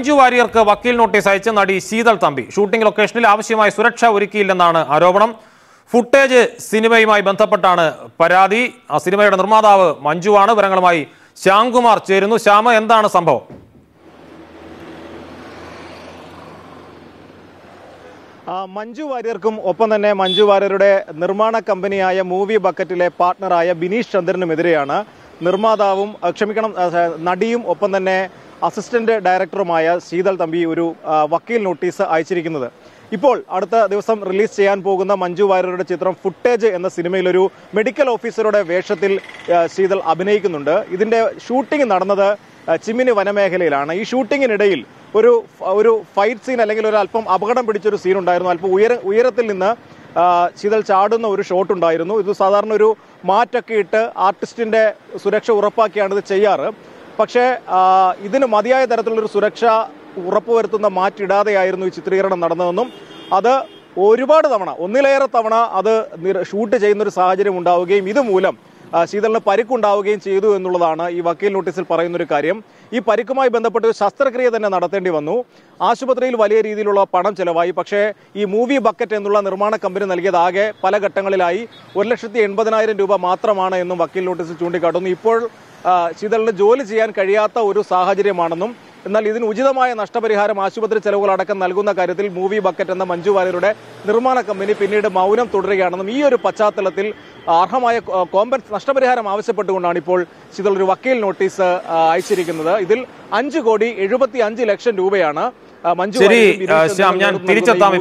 മഞ്ജു വാര്യർക്ക് വക്കീൽ നോട്ടീസ് അയച്ച് നടി ശീതൾ തമ്പി. ഷൂട്ടിംഗ് ലൊക്കേഷനിൽ ആവശ്യമായ സുരക്ഷ ഒരുക്കിയില്ലെന്നാണ് ആരോപണം. ഫുട്ടേജ് സിനിമയുമായി ബന്ധപ്പെട്ടാണ് പരാതി. ആ സിനിമയുടെ നിർമ്മാതാവ് മഞ്ജുവാണ്. വിവരങ്ങളുമായി ശ്യാംകുമാർ ചേരുന്നു. ശ്യാമ എന്താണ് സംഭവം? മഞ്ജു വാര്യർക്കും ഒപ്പം തന്നെ മഞ്ജു വാര്യരുടെ നിർമ്മാണ കമ്പനിയായ മൂവി ബക്കറ്റിലെ പാർട്ണറായ ബിനീഷ് ചന്ദ്രനുമെതിരെയാണ് നിർമ്മാതാവും ക്ഷമിക്കണം നടിയും ഒപ്പം തന്നെ അസിസ്റ്റന്റ് ഡയറക്ടറുമായ ശീതൾ തമ്പി ഒരു വക്കീൽ നോട്ടീസ് അയച്ചിരിക്കുന്നത്. ഇപ്പോൾ അടുത്ത ദിവസം റിലീസ് ചെയ്യാൻ പോകുന്ന മഞ്ജു വാര്യരുടെ ചിത്രം ഫുട്ടേജ് എന്ന സിനിമയിൽ ഒരു മെഡിക്കൽ ഓഫീസറുടെ വേഷത്തിൽ ശീതൾ അഭിനയിക്കുന്നുണ്ട്. ഇതിന്റെ ഷൂട്ടിംഗ് നടന്നത് ചിമ്മിനി വനമേഖലയിലാണ്. ഈ ഷൂട്ടിങ്ങിനിടയിൽ ഒരു ഒരു ഫൈറ്റ് സീൻ അല്ലെങ്കിൽ ഒരു അല്പം അപകടം പിടിച്ചൊരു സീൻ ഉണ്ടായിരുന്നു അല്പം ഉയര ഉയരത്തിൽ നിന്ന് ശീതൾ ചാടുന്ന ഒരു ഷോട്ട് ഉണ്ടായിരുന്നു. ഇത് സാധാരണ ഒരു മാറ്റൊക്കെ ഇട്ട് ആർട്ടിസ്റ്റിന്റെ സുരക്ഷ ഉറപ്പാക്കിയാണ് ഇത് ചെയ്യാറ്. പക്ഷേ ഇതിന് മതിയായ തരത്തിലുള്ളൊരു സുരക്ഷ ഉറപ്പുവരുത്തുന്ന മാറ്റിടാതെയായിരുന്നു ഈ ചിത്രീകരണം നടന്നതെന്നും അത് ഒരുപാട് തവണ ഒന്നിലേറെ തവണ അത് ഷൂട്ട് ചെയ്യുന്നൊരു സാഹചര്യം ഉണ്ടാവുകയും ഇതുമൂലം ശീതളിന് പരിക്കുണ്ടാവുകയും ചെയ്തു എന്നുള്ളതാണ് ഈ വക്കീൽ നോട്ടീസിൽ പറയുന്ന ഒരു കാര്യം. ഈ പരിക്കുമായി ബന്ധപ്പെട്ട് ശസ്ത്രക്രിയ തന്നെ നടത്തേണ്ടി വന്നു. ആശുപത്രിയിൽ വലിയ രീതിയിലുള്ള പണം ചെലവായി. പക്ഷേ ഈ മൂവി ബക്കറ്റ് എന്നുള്ള നിർമ്മാണ കമ്പനി നൽകിയതാകെ പല ഘട്ടങ്ങളിലായി ഒരു ലക്ഷത്തി എൺപതിനായിരം രൂപ മാത്രമാണ് എന്നും വക്കീൽ നോട്ടീസിൽ ചൂണ്ടിക്കാട്ടുന്നു. ഇപ്പോൾ ശീതളിന് ജോലി ചെയ്യാൻ കഴിയാത്ത ഒരു സാഹചര്യമാണെന്നും എന്നാൽ ഇതിന് ഉചിതമായ നഷ്ടപരിഹാരം ആശുപത്രി ചെലവുകളടക്കം നൽകുന്ന കാര്യത്തിൽ മൂവി ബക്കറ്റ് എന്ന മഞ്ജു വാര്യരുടെ നിർമ്മാണ കമ്പനി പിന്നീട് മൗനം തുടരുകയാണെന്നും ഈ ഒരു പശ്ചാത്തലത്തിൽ അർഹമായ കോമ്പൻസ് നഷ്ടപരിഹാരം ആവശ്യപ്പെട്ടുകൊണ്ടാണ് ഇപ്പോൾ ശീതൾ ഒരു വക്കീൽ നോട്ടീസ് അയച്ചിരിക്കുന്നത്. ഇതിൽ അഞ്ച് കോടി എഴുപത്തി അഞ്ച് ലക്ഷം രൂപയാണ് മഞ്ജു ശ്യാം ഞാൻ തിരിച്ചെത്താം